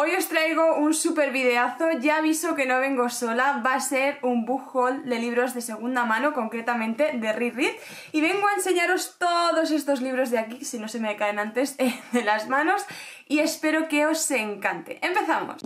Hoy os traigo un super videazo, ya aviso que no vengo sola, va a ser un book haul de libros de segunda mano, concretamente de Read y vengo a enseñaros todos estos libros de aquí, si no se me caen antes eh, de las manos, y espero que os encante. ¡Empezamos!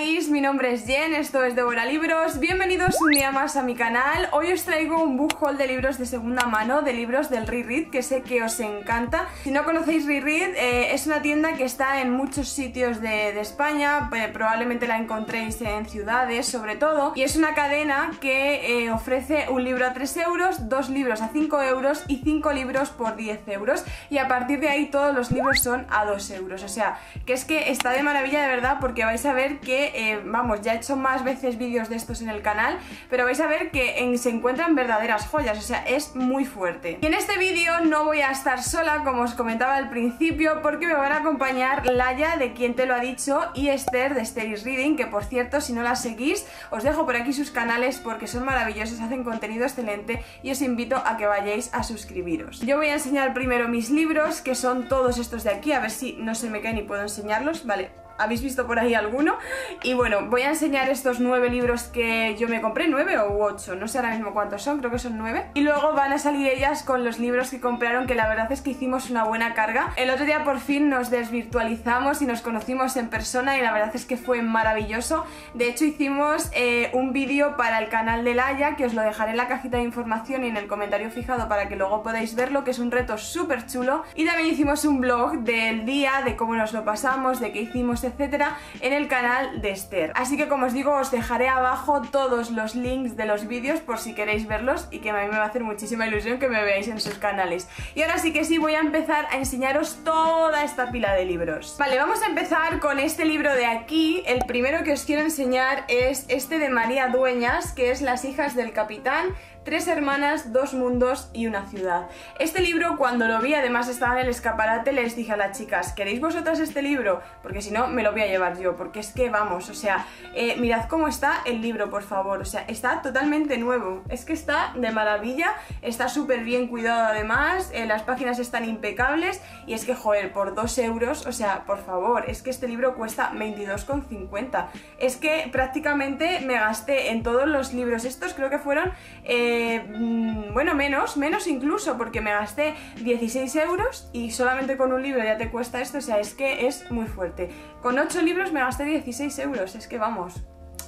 Mi nombre es Jen, esto es Devora Libros, bienvenidos un día más a mi canal. Hoy os traigo un book haul de libros de segunda mano, de libros del Reread, que sé que os encanta. Si no conocéis Reread, eh, es una tienda que está en muchos sitios de, España, eh, probablemente la encontréis en ciudades sobre todo, y es una cadena que eh, ofrece un libro a 3 euros, dos libros a 5 euros y 5 libros por 10 euros, y a partir de ahí todos los libros son a 2 euros, o sea, que es que está de maravilla de verdad porque vais a ver que, eh, vamos, ya he hecho más veces vídeos de estos en el canal, pero vais a ver que se encuentran verdaderas joyas, o sea, es muy fuerte. Y en este vídeo no voy a estar sola, como os comentaba al principio, porque me van a acompañar Laia, de quien te lo ha dicho, y Esther, de Esther Reading, que por cierto, si no la seguís, os dejo por aquí sus canales porque son maravillosos, hacen contenido excelente y os invito a que vayáis a suscribiros. Yo voy a enseñar primero mis libros, que son todos estos de aquí, a ver si no se me caen y puedo enseñarlos, vale, habéis visto por ahí alguno. Y bueno, voy a enseñar estos nueve libros que yo me compré, nueve o ocho, no sé ahora mismo cuántos son, creo que son nueve. Y luego van a salir ellas con los libros que compraron, que la verdad es que hicimos una buena carga. El otro día por fin nos desvirtualizamos y nos conocimos en persona y la verdad es que fue maravilloso. De hecho hicimos eh, un vídeo para el canal de Laia, que os lo dejaré en la cajita de información y en el comentario fijado para que luego podáis verlo, que es un reto súper chulo. Y también hicimos un blog del día, de cómo nos lo pasamos, de qué hicimos etcétera, en el canal de Esther. Así que como os digo, os dejaré abajo todos los links de los vídeos por si queréis verlos y que a mí me va a hacer muchísima ilusión que me veáis en sus canales. Y ahora sí que sí, voy a empezar a enseñaros toda esta pila de libros. Vale, vamos a empezar con este libro de aquí. El primero que os quiero enseñar es este de María Dueñas, que es Las hijas del capitán Tres hermanas, dos mundos y una ciudad. Este libro cuando lo vi, además estaba en el escaparate, les dije a las chicas, ¿queréis vosotras este libro? Porque si no, me lo voy a llevar yo, porque es que vamos, o sea, eh, mirad cómo está el libro, por favor, o sea, está totalmente nuevo, es que está de maravilla, está súper bien cuidado además, eh, las páginas están impecables y es que, joder, por dos euros, o sea, por favor, es que este libro cuesta 22,50. Es que prácticamente me gasté en todos los libros estos, creo que fueron... Eh, Mm, bueno, menos, menos incluso, porque me gasté 16 euros y solamente con un libro ya te cuesta esto, o sea, es que es muy fuerte. Con 8 libros me gasté 16 euros, es que vamos,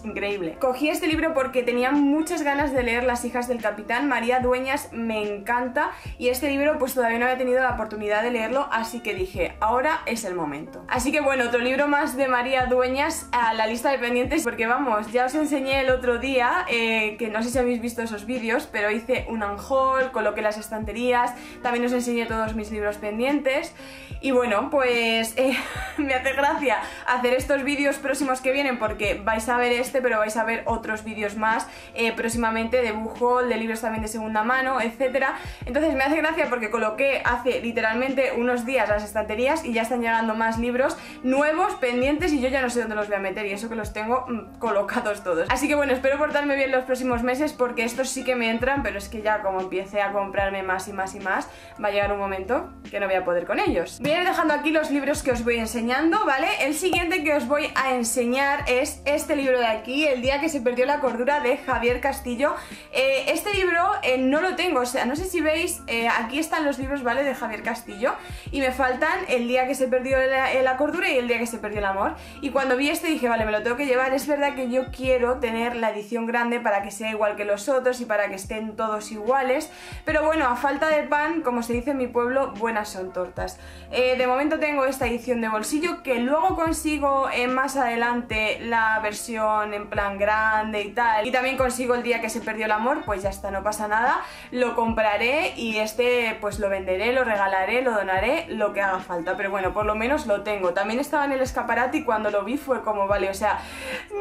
increíble. Cogí este libro porque tenía muchas ganas de leer Las hijas del capitán, María Dueñas me encanta y este libro pues todavía no había tenido la oportunidad de leerlo, así que dije, ahora es el momento. Así que bueno, otro libro más de María Dueñas a la lista de pendientes porque vamos, ya os enseñé el otro día, eh, que no sé si habéis visto esos vídeos, pero hice un unhaul, coloqué las estanterías, también os enseñé todos mis libros pendientes y bueno, pues eh, me hace gracia hacer estos vídeos próximos que vienen porque vais a ver este, pero vais a ver otros vídeos más eh, próximamente de bujo, de libros también de segunda mano, etcétera. Entonces me hace gracia porque coloqué hace literalmente unos días las estanterías y ya están llegando más libros nuevos, pendientes y yo ya no sé dónde los voy a meter y eso que los tengo mm, colocados todos. Así que bueno, espero portarme bien los próximos meses porque estos sí que me entran, pero es que ya como empiece a comprarme más y más y más, va a llegar un momento que no voy a poder con ellos. Voy a ir dejando aquí los libros que os voy enseñando, ¿vale? El siguiente que os voy a enseñar es este libro de aquí, El día que se perdió la cordura de Javier Castillo. Eh, este libro eh, no lo tengo, o sea, no sé si veis, eh, aquí están los libros, ¿vale? De Javier Castillo y me faltan El día que se perdió la, cordura y El día que se perdió el amor. Y cuando vi este dije, vale, me lo tengo que llevar. Es verdad que yo quiero tener la edición grande para que sea igual que los otros y para que estén todos iguales, pero bueno, a falta de pan, como se dice en mi pueblo, buenas son tortas. de momento tengo esta edición de bolsillo que luego consigo más adelante la versión en plan grande y tal. Y también consigo el día que se perdió el amor, pues ya está, no pasa nada. Lo compraré y este pues lo venderé, lo regalaré, lo donaré, lo que haga falta. Pero bueno, por lo menos lo tengo. También estaba en el escaparate y cuando lo vi fue como, vale, o sea,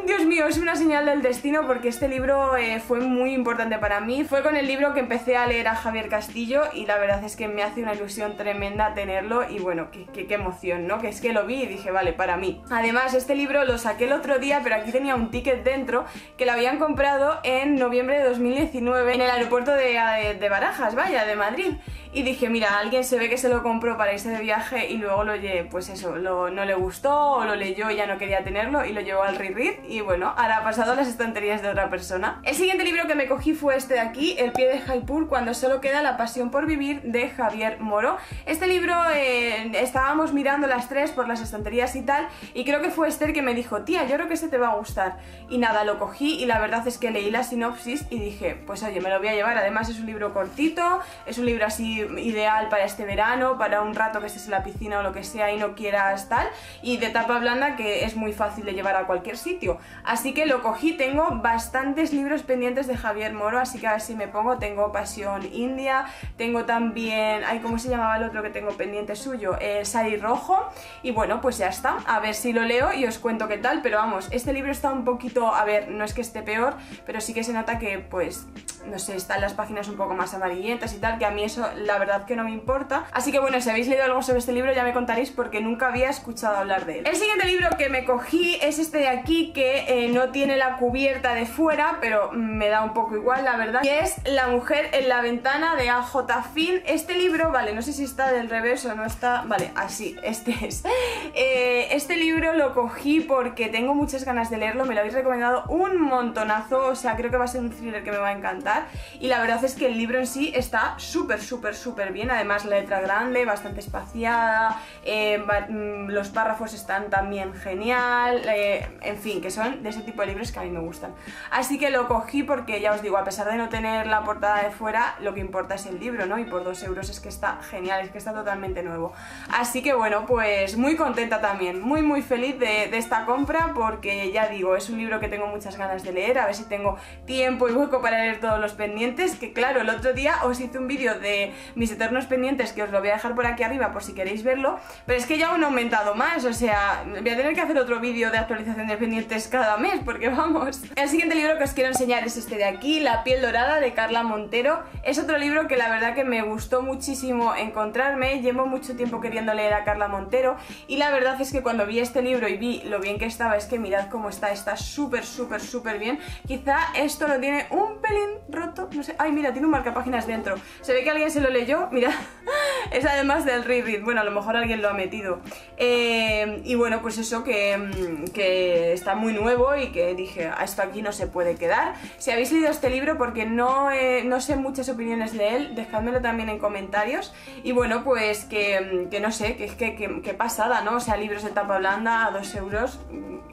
Dios mío, es una señal del destino porque este libro eh, fue muy importante para mí. Fue con el libro que empecé a leer a Javier Castillo y la verdad es que me hace una ilusión tremenda tenerlo y bueno, qué, emoción, ¿no? Que es que lo vi y dije, vale, para mí. Además, este libro lo saqué el otro día, pero aquí tenía un un ticket dentro que lo habían comprado en noviembre de 2019 en el aeropuerto de, de Barajas, vaya, de Madrid y dije, mira, alguien se ve que se lo compró para irse de viaje y luego lo pues eso, no le gustó o lo leyó y ya no quería tenerlo y lo llevó al reread y bueno, ahora ha pasado las estanterías de otra persona. El siguiente libro que me cogí fue este de aquí, El pie de Jaipur, cuando solo queda la pasión por vivir de Javier Moro. Este libro eh, estábamos mirando las tres por las estanterías y tal y creo que fue Esther que me dijo, tía, yo creo que este te va a gustar. Y nada, lo cogí y la verdad es que leí la sinopsis y dije, pues oye, me lo voy a llevar. Además es un libro cortito, es un libro así ideal para este verano, para un rato que estés en la piscina o lo que sea y no quieras tal, y de tapa blanda que es muy fácil de llevar a cualquier sitio. Así que lo cogí, tengo bastantes libros pendientes de Javier Moro, así que a ver si me pongo, tengo Pasión India, tengo también, ay, ¿cómo se llamaba el otro que tengo pendiente suyo? El Sari Rojo, y bueno, pues ya está, a ver si lo leo y os cuento qué tal, pero vamos, este libro está un poquito, a ver, no es que esté peor, pero sí que se nota que pues no sé, están las páginas un poco más amarillentas y tal, que a mí eso la verdad que no me importa. Así que bueno, si habéis leído algo sobre este libro ya me contaréis porque nunca había escuchado hablar de él. El siguiente libro que me cogí es este de aquí que eh, no tiene la cubierta de fuera, pero me da un poco igual la verdad, y es La mujer en la ventana de AJ Finn. Este libro, vale, no sé si está del revés o no está, vale, así, este es. Eh, este libro lo cogí porque tengo muchas ganas de leerlo, me lo habéis recomendado un montonazo, o sea, creo que va a ser un thriller que me va a encantar y la verdad es que el libro en sí está súper, súper, súper bien, además letra grande, bastante espaciada, eh, mm, los párrafos están también genial, eh, en fin, que son de ese tipo de libros que a mí me gustan. Así que lo cogí porque ya os digo, a pesar de no tener la portada de fuera, lo que importa es el libro, ¿no? Y por dos euros es que está genial, es que está totalmente nuevo. Así que bueno, pues muy contenta también, muy muy feliz de, esta compra porque ya digo, es un libro que tengo muchas ganas de leer, a ver si tengo tiempo y hueco para leer todo los pendientes, que claro, el otro día os hice un vídeo de mis eternos pendientes que os lo voy a dejar por aquí arriba por si queréis verlo, pero es que ya han aumentado más, o sea, voy a tener que hacer otro vídeo de actualización de pendientes cada mes, porque vamos. El siguiente libro que os quiero enseñar es este de aquí, La piel dorada de Carla Montero. Es otro libro que la verdad que me gustó muchísimo encontrarme, llevo mucho tiempo queriendo leer a Carla Montero y la verdad es que cuando vi este libro y vi lo bien que estaba, es que mirad cómo está, está súper, súper, súper bien. Quizá esto lo tiene un pelín roto, no sé, ay mira, tiene un marcapáginas dentro Se ve que alguien se lo leyó, mira Es además del reread, bueno, a lo mejor alguien lo ha metido. Eh, Y bueno, pues eso que, mm, que, está muy nuevo y que dije, a esto aquí no se puede quedar Si habéis leído este libro, porque no, no sé muchas opiniones de él Dejádmelo también en comentarios. Y bueno, pues que, que no sé, que es que, que, pasada, ¿no? O sea, libros de tapa blanda a dos euros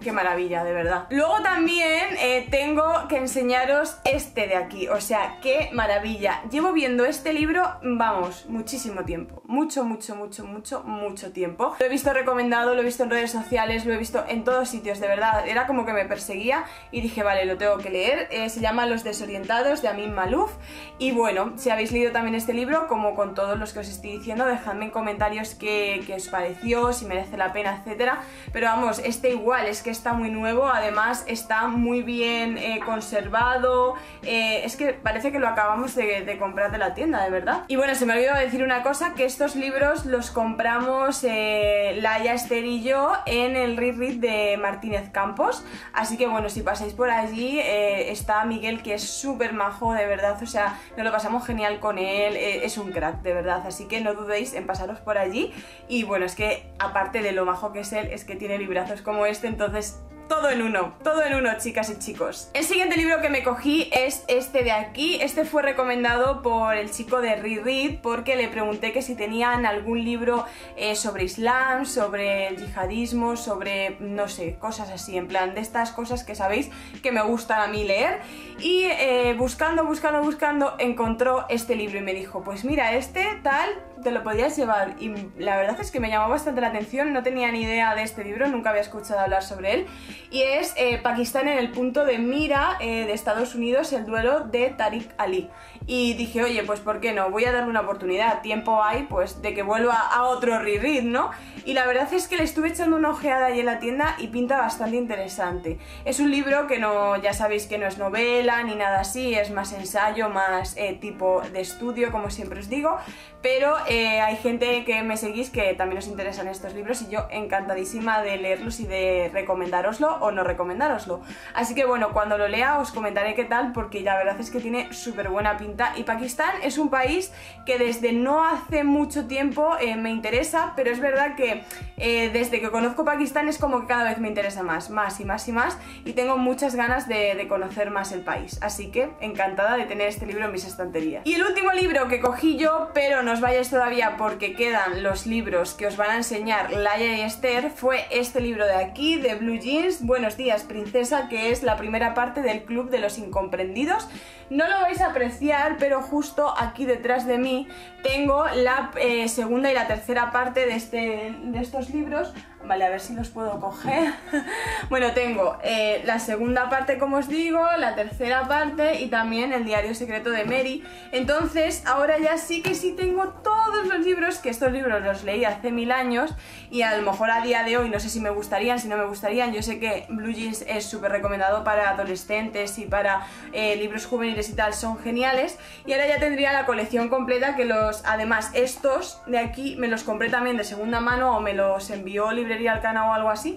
Qué maravilla, de verdad. Luego también eh, tengo que enseñaros este de aquí, o sea, qué maravilla. Llevo viendo este libro, vamos, muchísimo tiempo, mucho, mucho, mucho, mucho, mucho tiempo. Lo he visto recomendado, lo he visto en redes sociales, lo he visto en todos sitios, de verdad, era como que me perseguía y dije, vale, lo tengo que leer. Eh, se llama Los desorientados de Amin Malouf y bueno, si habéis leído también este libro, como con todos los que os estoy diciendo, dejadme en comentarios qué, os pareció, si merece la pena, etcétera. Pero vamos, este igual, es que está muy nuevo, además está muy bien eh, conservado, eh, es que parece que lo acabamos de, comprar de la tienda, de verdad. Y bueno, se me olvidó decir una cosa, que estos libros los compramos eh, Laia, Esther y yo en el Read de Martínez Campos. Así que bueno, si pasáis por allí, eh, está Miguel, que es súper majo, de verdad, o sea, nos lo pasamos genial con él, es un crack, de verdad. Así que no dudéis en pasaros por allí. Y bueno, es que aparte de lo majo que es él, es que tiene librazos como este, entonces todo en uno, todo en uno, chicas y chicos. El siguiente libro que me cogí es este de aquí. Este fue recomendado por el chico de Reread porque le pregunté que si tenían algún libro eh, sobre Islam, sobre el yihadismo, sobre, no sé, cosas así, en plan de estas cosas que sabéis que me gustan a mí leer. Y eh, buscando, buscando, buscando, encontró este libro y me dijo, pues mira, este tal, te lo podías llevar. Y la verdad es que me llamó bastante la atención, no tenía ni idea de este libro, nunca había escuchado hablar sobre él y es eh, Pakistán en el punto de mira eh, de Estados Unidos, el duelo de Tariq Ali. Y dije, oye, pues ¿por qué no? Voy a darle una oportunidad, tiempo hay pues de que vuelva a otro reread, ¿no? Y la verdad es que le estuve echando una ojeada allí en la tienda y pinta bastante interesante. Es un libro que no, ya sabéis que no es novela ni nada así, es más ensayo, más eh, tipo de estudio, como siempre os digo, pero hay gente que me seguís que también os interesan estos libros y yo encantadísima de leerlos y de recomendároslo o no recomendároslo. Así que bueno, cuando lo lea os comentaré qué tal porque la verdad es que tiene súper buena pinta y Pakistán es un país que desde no hace mucho tiempo eh, me interesa, pero es verdad que eh, desde que conozco Pakistán es como que cada vez me interesa más, más y más y más y tengo muchas ganas de, de conocer más el país. Así que encantada de tener este libro en mis estanterías. Y el último libro que cogí yo, pero no os vayáis todavía porque quedan los libros que os van a enseñar Laia y Esther, fue este libro de aquí, de Blue Jeans, Buenos días princesa, que es la primera parte del Club de los Incomprendidos. No lo vais a apreciar, pero justo aquí detrás de mí tengo la eh, segunda y la tercera parte de, este, de estos libros Vale, a ver si los puedo coger. bueno, tengo eh, la segunda parte, como os digo, la tercera parte y también el diario secreto de Mary. Entonces, ahora ya sí que sí tengo todos los libros, que estos libros los leí hace mil años y a lo mejor a día de hoy no sé si me gustarían, si no me gustarían. Yo sé que Blue Jeans es súper recomendado para adolescentes y para eh, libros juveniles y tal, son geniales. Y ahora ya tendría la colección completa que los, además, estos de aquí me los compré también de segunda mano o me los envió librería Alcana o algo así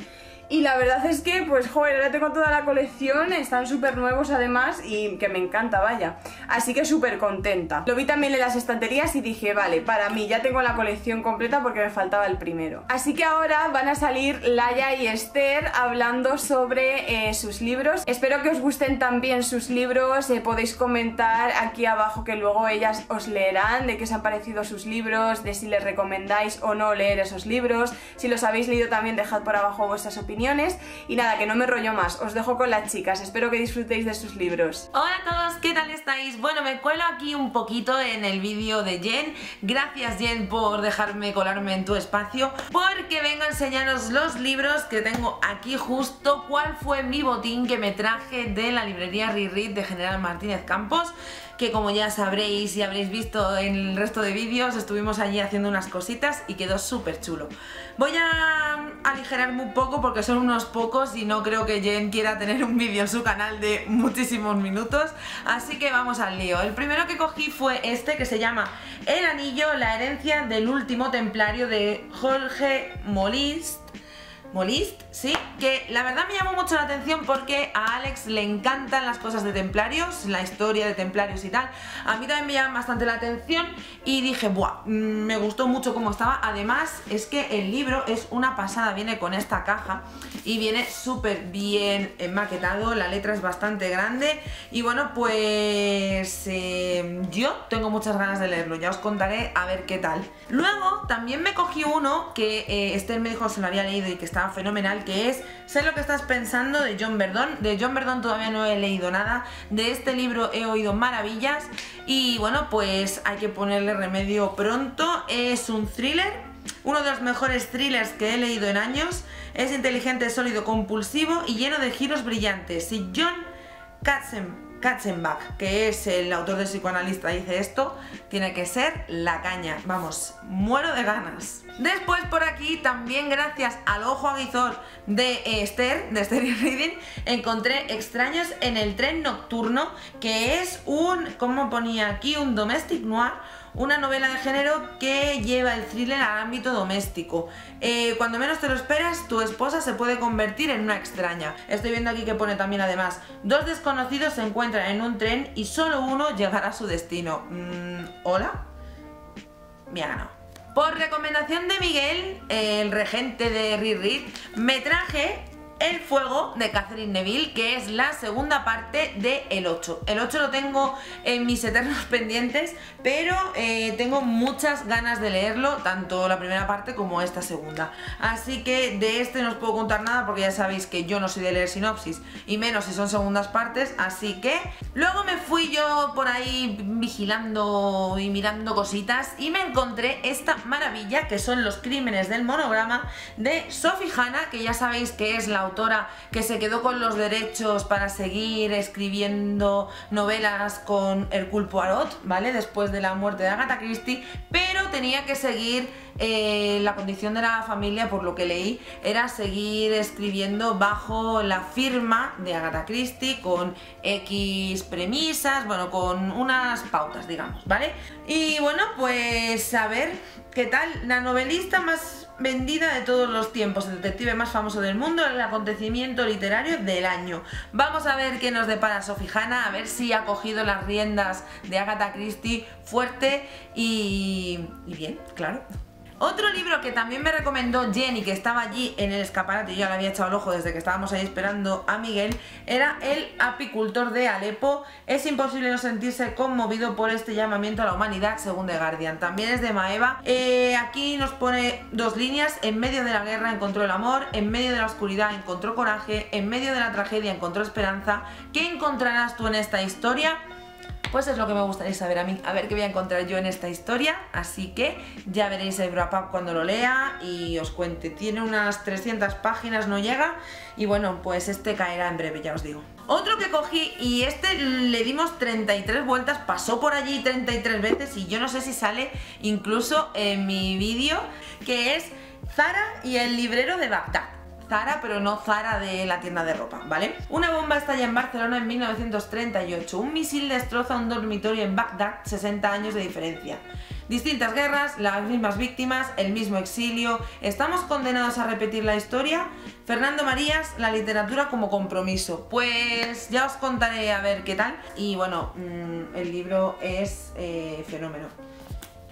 y la verdad es que, pues, joder, ahora tengo toda la colección, están súper nuevos además y que me encanta, vaya. Así que súper contenta. Lo vi también en las estanterías y dije, vale, para mí ya tengo la colección completa porque me faltaba el primero. Así que ahora van a salir Laia y Esther hablando sobre eh, sus libros. Espero que os gusten también sus libros, eh, podéis comentar aquí abajo que luego ellas os leerán de qué os han parecido sus libros, de si les recomendáis o no leer esos libros. Si los habéis leído también dejad por abajo vuestras opiniones y nada, que no me rollo más, os dejo con las chicas, espero que disfrutéis de sus libros. Hola a todos, ¿qué tal estáis? Bueno, me cuelo aquí un poquito en el vídeo de Jen, gracias Jen por dejarme colarme en tu espacio, porque vengo a enseñaros los libros que tengo aquí justo, cuál fue mi botín que me traje de la librería Reread de General Martínez Campos, que como ya sabréis y habréis visto en el resto de vídeos, estuvimos allí haciendo unas cositas y quedó súper chulo. Voy a aligerarme un poco porque son unos pocos y no creo que Jen quiera tener un vídeo en su canal de muchísimos minutos, así que vamos al lío. El primero que cogí fue este que se llama El Anillo, la herencia del último templario de Jorge Molist Molist, sí, que la verdad me llamó mucho la atención porque a Alex le encantan las cosas de templarios, la historia de templarios y tal. A mí también me llama bastante la atención y dije, buah, mm, me gustó mucho cómo estaba. Además, es que el libro es una pasada, viene con esta caja y viene súper bien maquetado, la letra es bastante grande y bueno, pues eh, yo tengo muchas ganas de leerlo, ya os contaré a ver qué tal. Luego también me cogí uno que eh, Esther me dijo se lo había leído y que fenomenal, que es Sé lo que estás pensando de John Verdon. De John Verdon todavía no he leído nada, de este libro he oído maravillas y bueno, pues hay que ponerle remedio pronto. Es un thriller, uno de los mejores thrillers que he leído en años. Es inteligente, sólido, compulsivo y lleno de giros brillantes. Y John Katzenbach Katzenbach, que es el autor de psicoanalista, dice esto, tiene que ser la caña. Vamos, muero de ganas. Después por aquí, también gracias al ojo aguizor de Esther, de Esther Reading, encontré Extraños en el tren nocturno, que es un, ¿cómo ponía aquí? Un domestic noir, una novela de género que lleva el thriller al ámbito doméstico. Eh, cuando menos te lo esperas, tu esposa se puede convertir en una extraña. Estoy viendo aquí que pone también además, dos desconocidos se encuentran en un tren y solo uno llegará a su destino. Mm, ¿Hola? Me Por recomendación de Miguel, el regente de Reread, me traje el fuego de Catherine Neville, que es la segunda parte de El 8. El 8 lo tengo en mis eternos pendientes, pero eh, tengo muchas ganas de leerlo, tanto la primera parte como esta segunda. Así que de este no os puedo contar nada porque ya sabéis que yo no soy de leer sinopsis, y menos si son segundas partes, así que luego me fui yo por ahí vigilando y mirando cositas y me encontré esta maravilla que son los crímenes del monograma de Sophie Hanna, que ya sabéis que es la que se quedó con los derechos para seguir escribiendo novelas con Hercule Poirot, ¿vale? Después de la muerte de Agatha Christie, pero tenía que seguir eh, la condición de la familia, por lo que leí, era seguir escribiendo bajo la firma de Agatha Christie con X premisas, bueno, con unas pautas, digamos, ¿vale? Y bueno, pues a ver, ¿Qué tal? La novelista más vendida de todos los tiempos, el detective más famoso del mundo, el acontecimiento literario del año. Vamos a ver qué nos depara Sophie Hanna, a ver si ha cogido las riendas de Agatha Christie fuerte y, y bien, claro. Otro libro que también me recomendó Jenny, que estaba allí en el escaparate, y yo le había echado el ojo desde que estábamos ahí esperando a Miguel, era El apicultor de Alepo. Es imposible no sentirse conmovido por este llamamiento a la humanidad, según The Guardian. También es de Maeva. Eh, aquí nos pone dos líneas. En medio de la guerra encontró el amor, en medio de la oscuridad encontró coraje, en medio de la tragedia encontró esperanza. ¿Qué encontrarás tú en esta historia? Pues es lo que me gustaría saber a mí, a ver qué voy a encontrar yo en esta historia, así que ya veréis el wrap up cuando lo lea y os cuente. Tiene unas 300 páginas, no llega, y bueno, pues este caerá en breve, ya os digo. Otro que cogí y este le dimos 33 vueltas, pasó por allí 33 veces y yo no sé si sale incluso en mi vídeo, que es Zara y el librero de Bagdad. Zara, pero no Zara de la tienda de ropa, ¿vale? Una bomba estalla en Barcelona en 1938. Un misil destroza un dormitorio en Bagdad, 60 años de diferencia. Distintas guerras, las mismas víctimas, el mismo exilio. ¿Estamos condenados a repetir la historia? Fernando Marías, la literatura como compromiso. Pues ya os contaré a ver qué tal. Y bueno, mm, el libro es eh, fenómeno.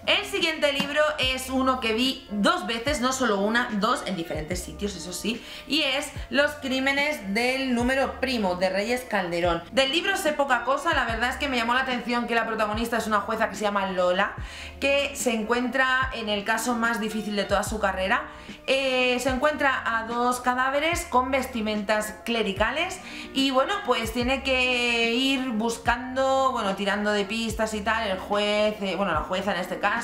El siguiente libro es uno que vi dos veces, no solo una, dos en diferentes sitios, eso sí, y es Los crímenes del número primo de Reyes Calderón. Del libro sé poca cosa, la verdad es que me llamó la atención que la protagonista es una jueza que se llama Lola, que se encuentra en el caso más difícil de toda su carrera. Eh, se encuentra a dos cadáveres con vestimentas clericales y bueno, pues tiene que ir buscando, bueno, tirando de pistas y tal, el juez, eh, bueno, la jueza en este caso,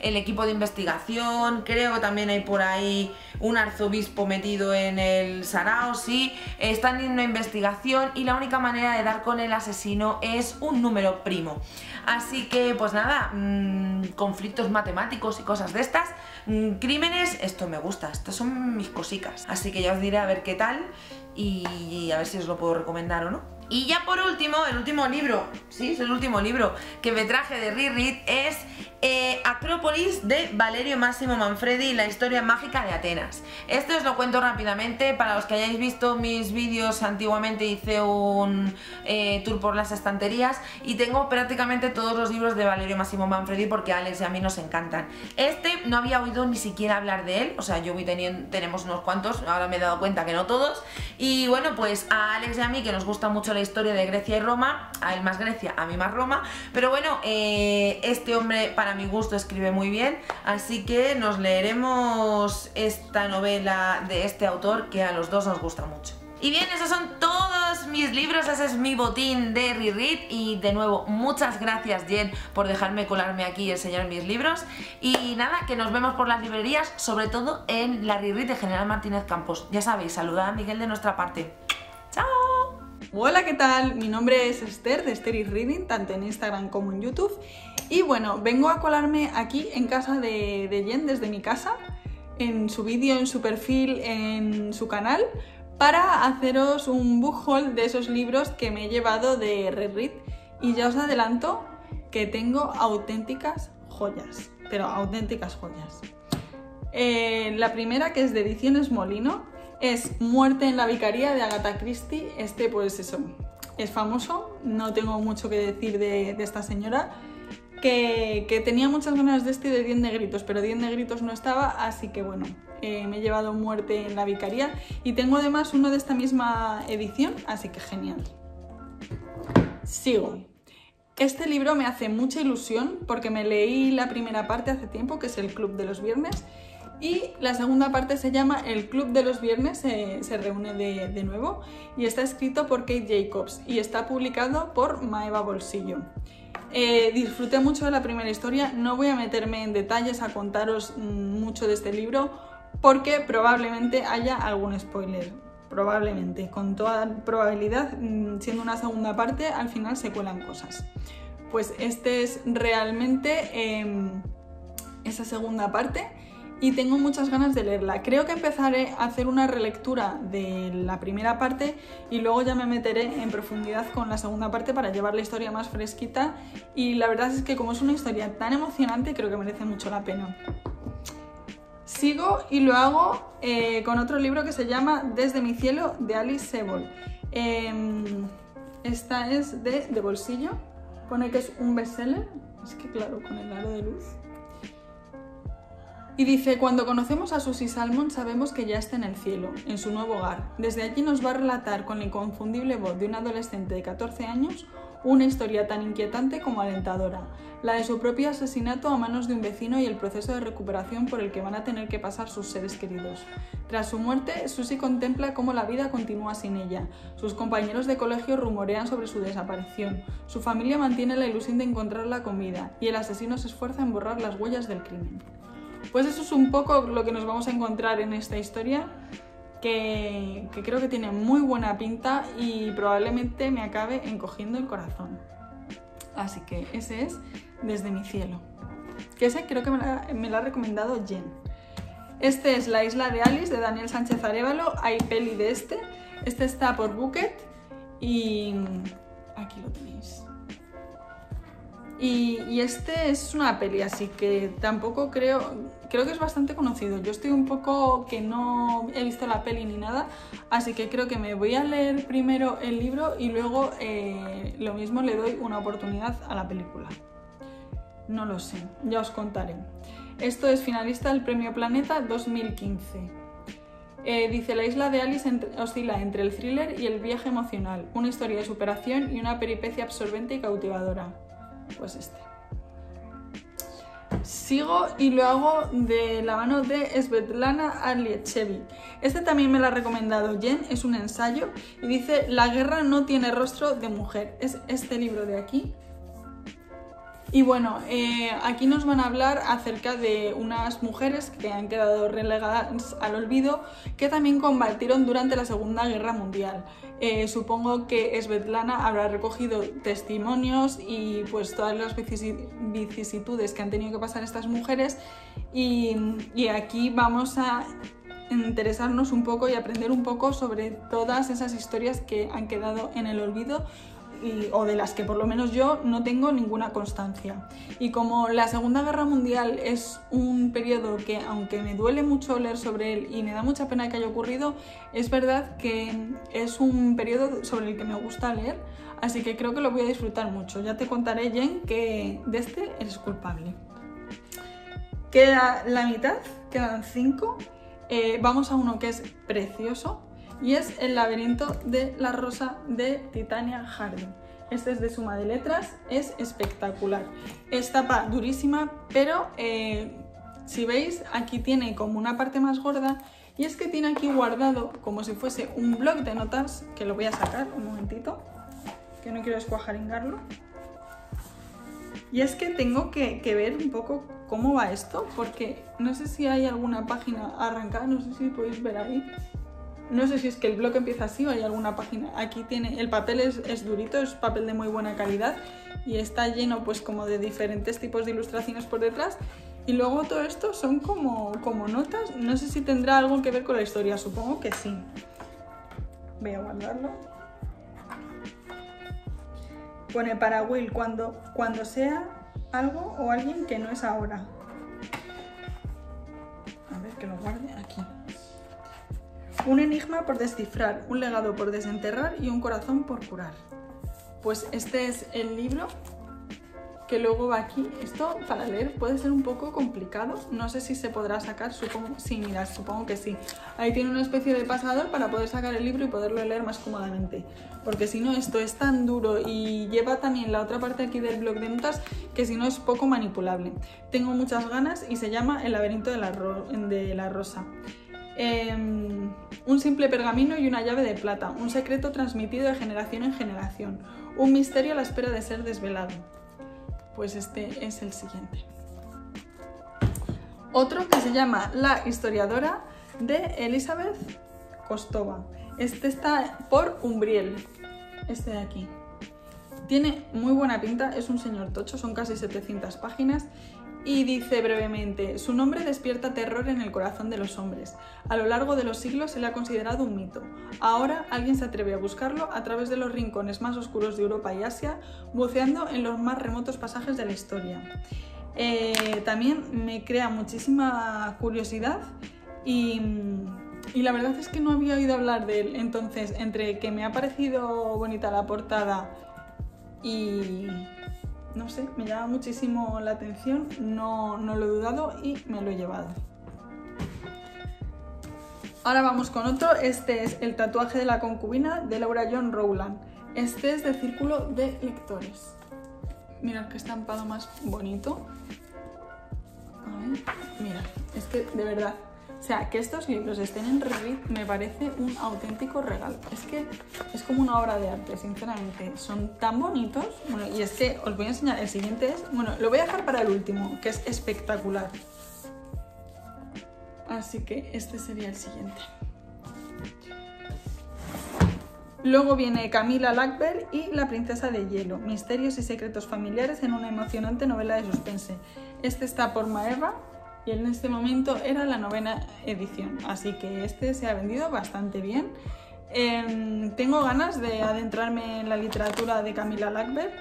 el equipo de investigación, creo que también hay por ahí un arzobispo metido en el sarao, sí, están en una investigación y la única manera de dar con el asesino es un número primo. Así que, pues nada, mmm, conflictos matemáticos y cosas de estas, mmm, crímenes, esto me gusta, estas son mis cositas. Así que ya os diré a ver qué tal y a ver si os lo puedo recomendar o no. Y ya por último, el último libro, sí, es el último libro que me traje de Reread es eh, Acrópolis de Valerio Máximo Manfredi, la historia mágica de Atenas. Esto os lo cuento rápidamente, para los que hayáis visto mis vídeos antiguamente hice un eh, tour por las estanterías y tengo prácticamente todos los libros de Valerio Máximo Manfredi porque a Alex y a mí nos encantan. Este no había oído ni siquiera hablar de él, o sea, yo voy teniendo, tenemos unos cuantos, ahora me he dado cuenta que no todos, y bueno, pues a Alex y a mí que nos gusta mucho la historia de Grecia y Roma, a él más Grecia, a mí más Roma, pero bueno, eh, este hombre para mi gusto escribe muy bien, así que nos leeremos esta novela de este autor que a los dos nos gusta mucho. Y bien, esos son todos mis libros, ese es mi botín de Reread y de nuevo muchas gracias Jen por dejarme colarme aquí y enseñar mis libros y nada, que nos vemos por las librerías, sobre todo en la Reread de General Martínez Campos. Ya sabéis, saludad a Miguel de nuestra parte. ¡Chao! Hola, ¿qué tal? Mi nombre es Esther de Esther Reading, tanto en Instagram como en YouTube. Y bueno, vengo a colarme aquí en casa de, de Jen, desde mi casa, en su vídeo, en su perfil, en su canal, para haceros un book haul de esos libros que me he llevado de Read. Y ya os adelanto que tengo auténticas joyas, pero auténticas joyas. Eh, la primera, que es de Ediciones Molino, es Muerte en la Vicaría de Agatha Christie. Este, pues eso, es famoso, no tengo mucho que decir de, esta señora. Que, tenía muchas ganas de este y de 10 negritos, pero 10 negritos no estaba, así que bueno, eh, me he llevado muerte en la vicaría y tengo además uno de esta misma edición, así que genial. Sigo. Este libro me hace mucha ilusión porque me leí la primera parte hace tiempo, que es el Club de los Viernes, y la segunda parte se llama El Club de los Viernes, se reúne de, nuevo y está escrito por Kate Jacobs y está publicado por Maeva Bolsillo. Eh, disfruté mucho de la primera historia, no voy a meterme en detalles a contaros mm, mucho de este libro porque probablemente haya algún spoiler, probablemente, con toda probabilidad, mm, siendo una segunda parte, al final se cuelan cosas. Pues este es realmente em, esa segunda parte y tengo muchas ganas de leerla. Creo que empezaré a hacer una relectura de la primera parte y luego ya me meteré en profundidad con la segunda parte para llevar la historia más fresquita y la verdad es que como es una historia tan emocionante creo que merece mucho la pena. Sigo y lo hago eh, con otro libro que se llama Desde mi cielo de Alice Sebol. Em, esta es de, de bolsillo, pone que es un bestseller, es que claro, con el aro de luz y dice, cuando conocemos a Susie Salmon sabemos que ya está en el cielo, en su nuevo hogar. Desde allí nos va a relatar con la inconfundible voz de un adolescente de 14 años una historia tan inquietante como alentadora, la de su propio asesinato a manos de un vecino y el proceso de recuperación por el que van a tener que pasar sus seres queridos. Tras su muerte, Susie contempla cómo la vida continúa sin ella. Sus compañeros de colegio rumorean sobre su desaparición. Su familia mantiene la ilusión de encontrarla con vida y el asesino se esfuerza en borrar las huellas del crimen. Pues eso es un poco lo que nos vamos a encontrar en esta historia, que, creo que tiene muy buena pinta y probablemente me acabe encogiendo el corazón. Así que ese es Desde mi cielo. Que ese creo que me lo ha recomendado Jen. Este es La isla de Alice de Daniel Sánchez Arevalo. Hay peli de este. Este está por Bucket y aquí lo tenéis. Y, este es una peli, así que tampoco creo, creo que es bastante conocido. Yo estoy un poco que no he visto la peli ni nada, así que creo que me voy a leer primero el libro y luego eh, lo mismo le doy una oportunidad a la película. No lo sé, ya os contaré. Esto es finalista del Premio Planeta 2015. Eh, dice, la isla de Alice oscila entre el thriller y el viaje emocional, una historia de superación y una peripecia absorbente y cautivadora pues este. Sigo y lo hago de la mano de Svetlana Aliechevi. Este también me lo ha recomendado Jen, es un ensayo y dice La guerra no tiene rostro de mujer. Es este libro de aquí. Y bueno, eh, aquí nos van a hablar acerca de unas mujeres que han quedado relegadas al olvido que también combatieron durante la Segunda Guerra Mundial. Eh, supongo que Svetlana habrá recogido testimonios y pues todas las vicisitudes que han tenido que pasar estas mujeres y, y aquí vamos a interesarnos un poco y aprender un poco sobre todas esas historias que han quedado en el olvido o de las que por lo menos yo no tengo ninguna constancia. Y como la Segunda Guerra Mundial es un periodo que, aunque me duele mucho leer sobre él y me da mucha pena que haya ocurrido, es verdad que es un periodo sobre el que me gusta leer, así que creo que lo voy a disfrutar mucho. Ya te contaré, Jen, que de este eres culpable. Queda la mitad, quedan cinco. Eh, vamos a uno que es precioso, y es El laberinto de la rosa de Titania Harding. Este es de suma de letras, es espectacular. Es tapa durísima, pero eh, si veis, aquí tiene como una parte más gorda y es que tiene aquí guardado como si fuese un blog de notas, que lo voy a sacar un momentito, que no quiero escuajaringarlo. Y es que tengo que, ver un poco cómo va esto, porque no sé si hay alguna página arrancada, no sé si podéis ver ahí. No sé si es que el blog empieza así o hay alguna página. Aquí tiene, el papel es, durito, es papel de muy buena calidad y está lleno pues como de diferentes tipos de ilustraciones por detrás. Y luego todo esto son como, como notas. No sé si tendrá algo que ver con la historia, supongo que sí. Voy a guardarlo. Pone para Will cuando, cuando sea algo o alguien que no es ahora. A ver, que lo guarde aquí. Un enigma por descifrar, un legado por desenterrar y un corazón por curar. Pues este es el libro que luego va aquí. Esto para leer puede ser un poco complicado. No sé si se podrá sacar, supongo. Sí, mira, supongo que sí. Ahí tiene una especie de pasador para poder sacar el libro y poderlo leer más cómodamente. Porque si no, esto es tan duro y lleva también la otra parte aquí del blog de notas que si no es poco manipulable. Tengo muchas ganas y se llama El laberinto de la, de la rosa. Em, un simple pergamino y una llave de plata, un secreto transmitido de generación en generación, un misterio a la espera de ser desvelado. Pues este es el siguiente. Otro que se llama La historiadora de Elizabeth Kostova. Este está por Umbriel, este de aquí. Tiene muy buena pinta, es un señor tocho, son casi 700 páginas y dice brevemente, su nombre despierta terror en el corazón de los hombres. A lo largo de los siglos se le ha considerado un mito. Ahora alguien se atreve a buscarlo a través de los rincones más oscuros de Europa y Asia, buceando en los más remotos pasajes de la historia. Eh, también me crea muchísima curiosidad y, y la verdad es que no había oído hablar de él. Entonces, entre que me ha parecido bonita la portada y no sé, me llama muchísimo la atención, no, no lo he dudado y me lo he llevado. Ahora vamos con otro, este es El tatuaje de la concubina de Laura John Rowland. Este es de Círculo de Lectores. Mirad qué estampado más bonito. A ver, mira, es que de verdad, o sea, que estos libros estén en Reread me parece un auténtico regalo. Es que es como una obra de arte, sinceramente. Son tan bonitos. Bueno, y es que os voy a enseñar. El siguiente es. Bueno, lo voy a dejar para el último, que es espectacular. Así que este sería el siguiente. Luego viene Camila Lackberg y La princesa de hielo, misterios y secretos familiares en una emocionante novela de suspense. Este está por Maeva y en este momento era la novena edición, así que este se ha vendido bastante bien. Em, tengo ganas de adentrarme en la literatura de Camila Lackberg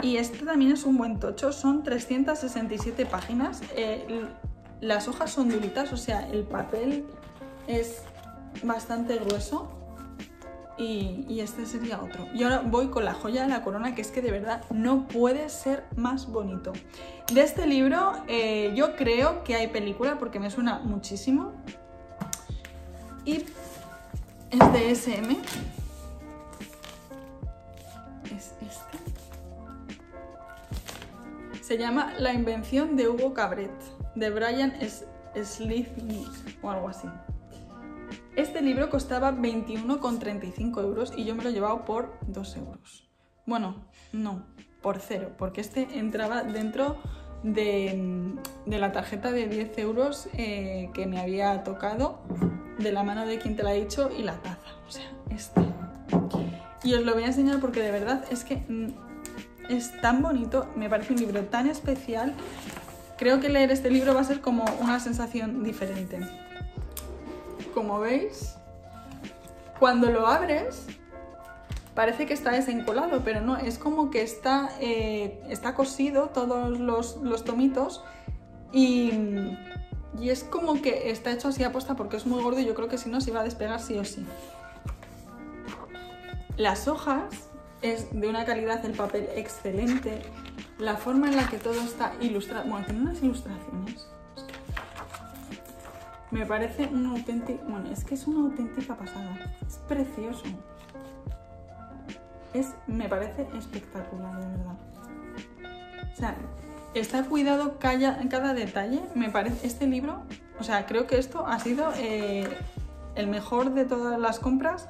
y este también es un buen tocho, son 367 páginas, eh, las hojas son duritas, o sea, el papel es bastante grueso y, este sería otro. Y ahora voy con la joya de la corona, que es que de verdad no puede ser más bonito. De este libro eh, yo creo que hay película porque me suena muchísimo. Y es de SM. Es este. Se llama La invención de Hugo Cabret, de Brian Slithnik o algo así. Este libro costaba 21,35 euros y yo me lo he llevado por 2 euros. Bueno, no, por cero, porque este entraba dentro de, la tarjeta de 10 euros eh, que me había tocado de la mano de quien te la ha dicho y la taza. O sea, este. Y os lo voy a enseñar porque de verdad es que mm, es tan bonito, me parece un libro tan especial. Creo que leer este libro va a ser como una sensación diferente como veis, cuando lo abres, parece que está desencolado, pero no, es como que está, eh, está cosido todos los, tomitos y, y, es como que está hecho así aposta porque es muy gordo y yo creo que si no se iba a despegar sí o sí. Las hojas es de una calidad el papel excelente, la forma en la que todo está ilustrado, bueno, tiene unas ilustraciones me parece un auténtico... Bueno, es que es una auténtica pasada. Es precioso. Es, me parece espectacular, de verdad. O sea, está cuidado cada, cada detalle. Me parece... Este libro... O sea, creo que esto ha sido eh, el mejor de todas las compras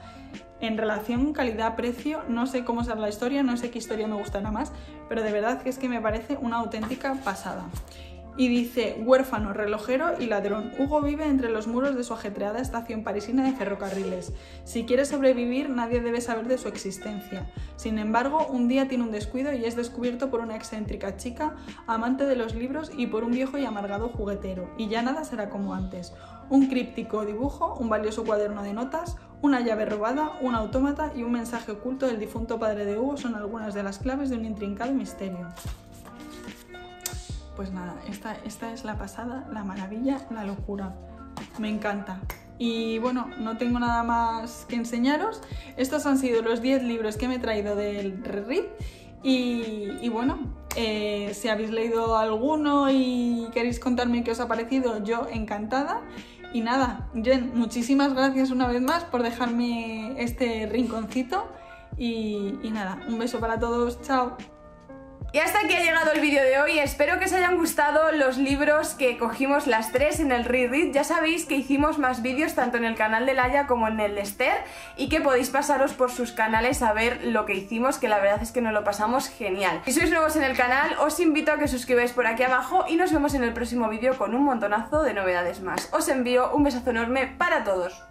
en relación calidad-precio. No sé cómo será la historia, no sé qué historia me gustará más, pero de verdad que es que me parece una auténtica pasada y dice huérfano, relojero y ladrón. Hugo vive entre los muros de su ajetreada estación parisina de ferrocarriles. Si quiere sobrevivir, nadie debe saber de su existencia. Sin embargo, un día tiene un descuido y es descubierto por una excéntrica chica, amante de los libros y por un viejo y amargado juguetero. Y ya nada será como antes. Un críptico dibujo, un valioso cuaderno de notas, una llave robada, un autómata y un mensaje oculto del difunto padre de Hugo son algunas de las claves de un intrincado misterio pues nada, esta, esta es la pasada, la maravilla, la locura. Me encanta. Y bueno, no tengo nada más que enseñaros. Estos han sido los 10 libros que me he traído del Reread. Y, y bueno, eh, si habéis leído alguno y queréis contarme qué os ha parecido, yo encantada. Y nada, Jen, muchísimas gracias una vez más por dejarme este rinconcito. Y, y nada, un beso para todos, chao. Y hasta aquí ha llegado el vídeo de hoy, espero que os hayan gustado los libros que cogimos las tres en el Reread, ya sabéis que hicimos más vídeos tanto en el canal de Laia como en el de Esther y que podéis pasaros por sus canales a ver lo que hicimos, que la verdad es que nos lo pasamos genial. Si sois nuevos en el canal, os invito a que suscribáis por aquí abajo y nos vemos en el próximo vídeo con un montonazo de novedades más. Os envío un besazo enorme para todos.